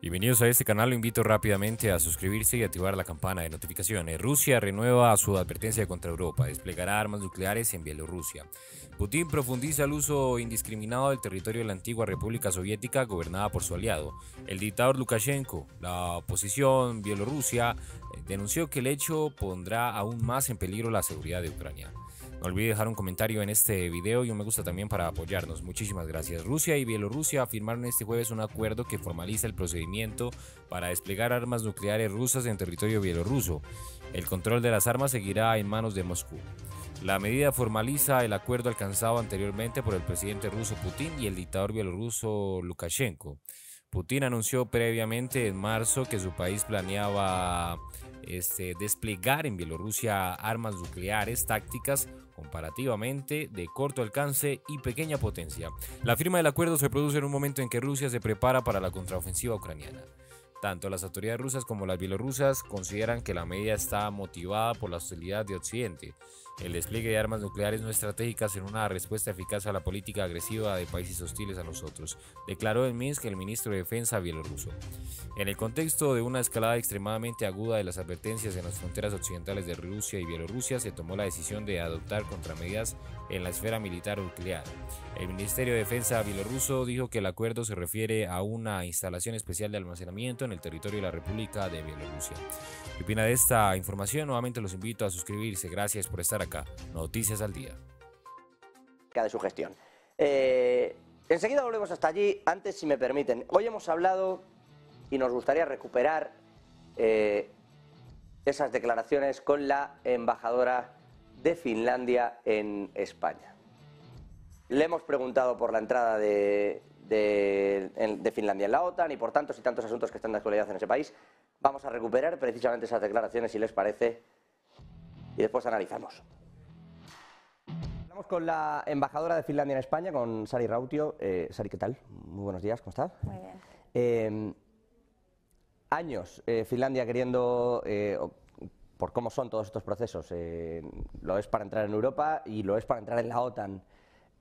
Bienvenidos a este canal, lo invito rápidamente a suscribirse y activar la campana de notificaciones. Rusia renueva su advertencia contra Europa, desplegará armas nucleares en Bielorrusia. Putin profundiza el uso indiscriminado del territorio de la antigua República Soviética gobernada por su aliado, el dictador Lukashenko. La oposición bielorrusia eh, denunció que el hecho pondrá aún más en peligro la seguridad de Ucrania. No olvide dejar un comentario en este video y un me gusta también para apoyarnos. Muchísimas gracias. Rusia y Bielorrusia firmaron este jueves un acuerdo que formaliza el procedimiento para desplegar armas nucleares rusas en territorio bielorruso. El control de las armas seguirá en manos de Moscú. La medida formaliza el acuerdo alcanzado anteriormente por el presidente ruso Putin y el dictador bielorruso Lukashenko. Putin anunció previamente en marzo que su país planeaba este, desplegar en Bielorrusia armas nucleares tácticas comparativamente de corto alcance y pequeña potencia. La firma del acuerdo se produce en un momento en que Rusia se prepara para la contraofensiva ucraniana. Tanto las autoridades rusas como las bielorrusas consideran que la medida está motivada por la hostilidad de Occidente. El despliegue de armas nucleares no estratégicas en una respuesta eficaz a la política agresiva de países hostiles a nosotros, declaró en Minsk el ministro de Defensa bielorruso. En el contexto de una escalada extremadamente aguda de las advertencias en las fronteras occidentales de Rusia y Bielorrusia, se tomó la decisión de adoptar contramedidas en la esfera militar nuclear. El Ministerio de Defensa bielorruso dijo que el acuerdo se refiere a una instalación especial de almacenamiento en el territorio de la República de Bielorrusia. ¿Qué opina de esta información? Nuevamente los invito a suscribirse. Gracias por estar Noticias al día. De su gestión. Eh, enseguida volvemos hasta allí. Antes, si me permiten, hoy hemos hablado y nos gustaría recuperar eh, esas declaraciones con la embajadora de Finlandia en España. Le hemos preguntado por la entrada de, Finlandia en la OTAN y por tantos y tantos asuntos que están de actualidad en ese país. Vamos a recuperar precisamente esas declaraciones, si les parece, y después analizamos. Hablamos con la embajadora de Finlandia en España, con Sari Rautio. Eh, Sari, ¿qué tal? Muy buenos días, ¿cómo estás? Muy bien. Eh, años eh, Finlandia queriendo por cómo son todos estos procesos. Eh, lo es para entrar en Europa y lo es para entrar en la OTAN.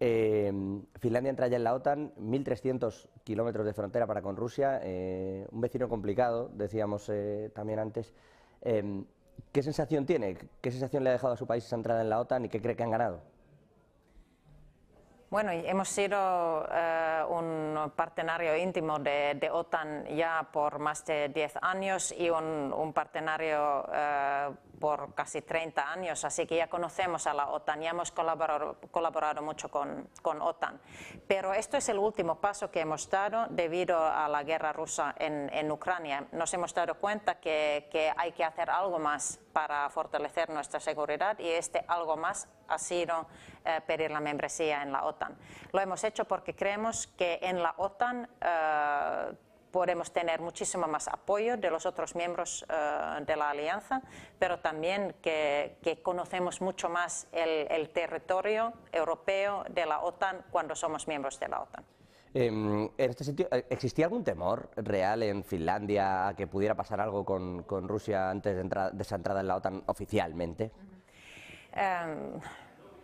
Eh, Finlandia entra ya en la OTAN, 1.300 kilómetros de frontera para con Rusia, eh, un vecino complicado, decíamos también antes. ¿Qué sensación tiene? ¿Qué sensación le ha dejado a su país esa entrada en la OTAN y qué cree que han ganado? Bueno, hemos sido eh, un partenario íntimo de, OTAN ya por más de 10 años y un, un partenario eh, por casi 30 años, así que ya conocemos a la OTAN, ya hemos colaborado, colaborado mucho con, con, OTAN. Pero esto es el último paso que hemos dado debido a la guerra rusa en, Ucrania. Nos hemos dado cuenta que, hay que hacer algo más para fortalecer nuestra seguridad y este algo más ha sido eh, pedir la membresía en la OTAN. Lo hemos hecho porque creemos que en la OTAN eh, podemos tener muchísimo más apoyo de los otros miembros eh, de la alianza, pero también que, conocemos mucho más el, territorio europeo de la OTAN cuando somos miembros de la OTAN. Em, en este sentido, eh, ¿existía algún temor real en Finlandia que pudiera pasar algo con, Rusia antes de, esa entrada en la OTAN oficialmente?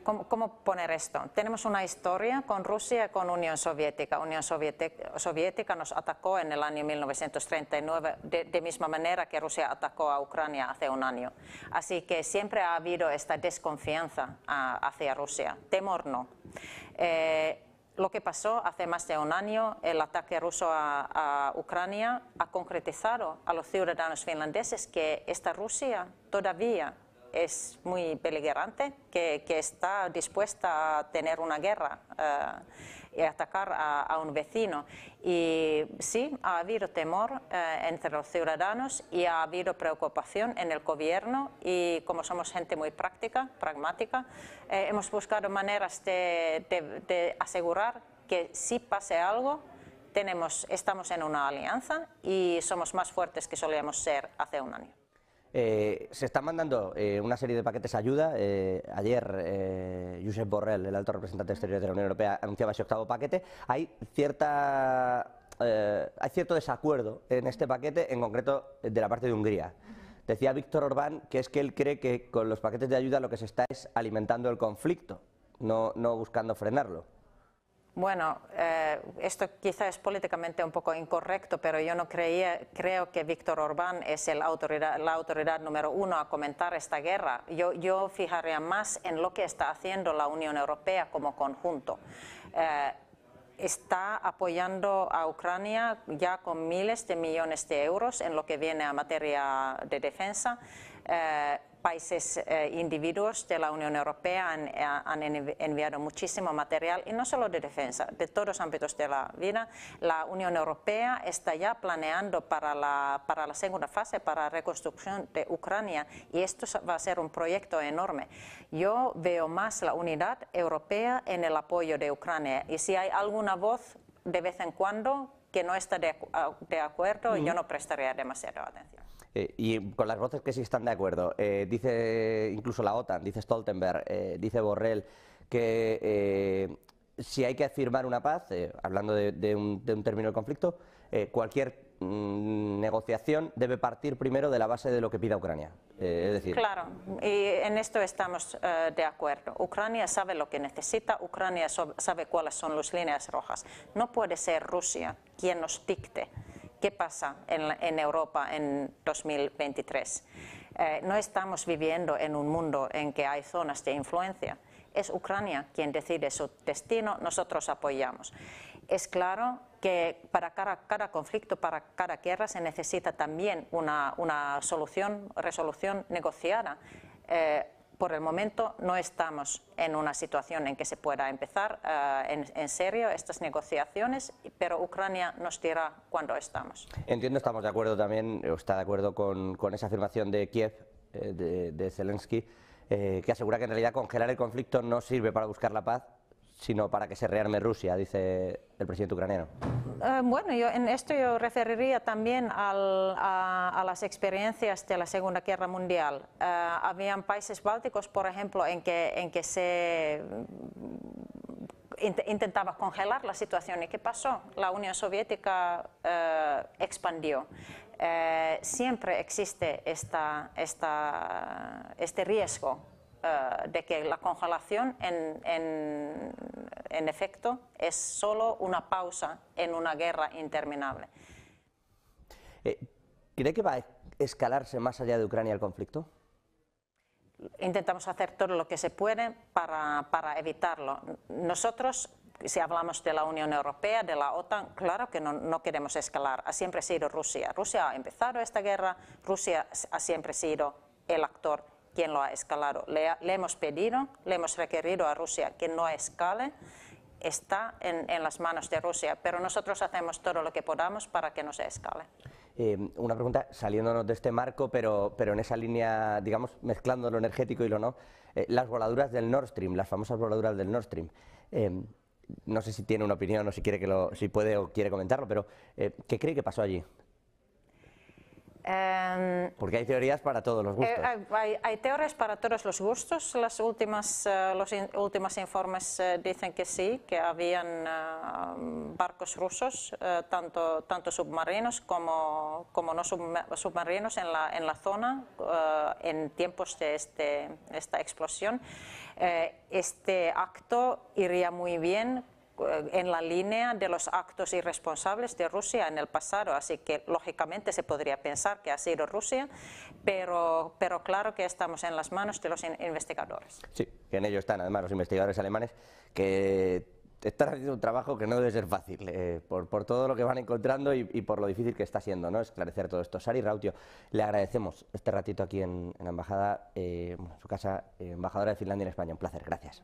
¿Cómo, poner esto? Tenemos una historia con Rusia y con Unión Soviética. Unión Soviética, nos atacó en el año 1939 de, misma manera que Rusia atacó a Ucrania hace un año. Así que siempre ha habido esta desconfianza ah, hacia Rusia. Temor no. Eh, lo que pasó hace más de un año, el ataque ruso a, Ucrania, ha concretizado a los ciudadanos finlandeses que esta Rusia todavía es muy peligrante, que, está dispuesta a tener una guerra eh, y atacar a, un vecino. Y sí, ha habido temor eh, entre los ciudadanos y ha habido preocupación en el gobierno y como somos gente muy práctica, pragmática, eh, hemos buscado maneras de, de asegurar que si pase algo, tenemos, estamos en una alianza y somos más fuertes que solíamos ser hace un año. Eh, se están mandando eh, una serie de paquetes de ayuda. Eh, ayer Josep Borrell, el alto representante exterior de la Unión Europea, anunciaba ese octavo paquete. Hay cierta hay cierto desacuerdo en este paquete, en concreto de la parte de Hungría. Decía Víctor Orbán que es que él cree que con los paquetes de ayuda lo que se está es alimentando el conflicto, no, no buscando frenarlo. Bueno, eh, esto quizá es políticamente un poco incorrecto, pero yo no creía, creo que Víctor Orbán es el autoridad, la autoridad número uno a comentar esta guerra. Yo, yo fijaría más en lo que está haciendo la Unión Europea como conjunto. Eh, está apoyando a Ucrania ya con miles de millones de euros en lo que viene a materia de defensa. Eh, países eh, individuos de la Unión Europea han, eh, enviado muchísimo material y no solo de defensa, de todos los ámbitos de la vida. La Unión Europea está ya planeando para la, para la segunda fase, para la reconstrucción de Ucrania y esto va a ser un proyecto enorme. Yo veo más la unidad europea en el apoyo de Ucrania y si hay alguna voz de vez en cuando que no está de, acuerdo, yo no prestaría demasiada atención. Eh, y con las voces que sí están de acuerdo, eh, dice incluso la OTAN, dice Stoltenberg, eh, dice Borrell, que si hay que firmar una paz, hablando de, un, término de conflicto, cualquier mm, negociación debe partir primero de la base de lo que pida Ucrania. es decir... Claro, y en esto estamos de acuerdo. Ucrania sabe lo que necesita, Ucrania sabe cuáles son las líneas rojas. No puede ser Rusia quien nos dicte qué pasa en, Europa en 2023. Eh, no estamos viviendo en un mundo en que hay zonas de influencia. Es Ucrania quien decide su destino, nosotros apoyamos. Es claro que para cada, conflicto, para cada guerra se necesita también una, una solución, resolución negociada. Eh, por el momento no estamos en una situación en que se pueda empezar eh, en, serio estas negociaciones, pero Ucrania nos dirá cuándo estamos. Entiendo, estamos de acuerdo también, está de acuerdo con, esa afirmación de Kiev, eh, de, Zelensky, eh, que asegura que en realidad congelar el conflicto no sirve para buscar la paz, sino para que se rearme Rusia, dice el presidente ucraniano. Eh, bueno, yo en esto yo referiría también a, las experiencias de la Segunda Guerra Mundial. Uh, habían países bálticos, por ejemplo, en que, se intentaba congelar la situación. ¿Y qué pasó? La Unión Soviética eh, expandió. siempre existe este riesgo eh, de que la congelación en, en, efecto es solo una pausa en una guerra interminable. Eh, ¿Cree que va a escalarse más allá de Ucrania el conflicto? Intentamos hacer todo lo que se puede para, para evitarlo. Nosotros si hablamos de la Unión Europea, de la OTAN, claro que no, no, queremos escalar. Ha siempre sido Rusia. Rusia ha empezado esta guerra, Rusia ha siempre sido el actor quien lo ha escalado. Le, hemos pedido, le hemos requerido a Rusia que no escale, está en, las manos de Rusia, pero nosotros hacemos todo lo que podamos para que no se escale. Eh, una pregunta, saliéndonos de este marco, pero, pero en esa línea, digamos, mezclando lo energético y lo no, eh, las voladuras del Nord Stream, las famosas voladuras del Nord Stream. Eh, no sé si tiene una opinión o si, quiere que lo, si puede o quiere comentarlo, pero ¿qué cree que pasó allí? Em, Porque hay teorías para todos los eh, gustos. hay, teorías para todos los gustos. Las últimas, eh, los últimos informes eh, dicen que sí, que habían barcos rusos, tanto, tanto submarinos como, como no submarinos en la, en la zona en tiempos de este, esta explosión. este acto iría muy bien eh, en la línea de los actos irresponsables de Rusia en el pasado, así que lógicamente se podría pensar que ha sido Rusia, pero, pero claro que estamos en las manos de los investigadores. Sí, que en ello están además los investigadores alemanes que están haciendo un trabajo que no debe ser fácil, eh, por, por, todo lo que van encontrando y, por lo difícil que está siendo ¿no? esclarecer todo esto. Sari Rautio, le agradecemos este ratito aquí en, la embajada, eh, en su casa, embajadora de Finlandia en España. Un placer, gracias.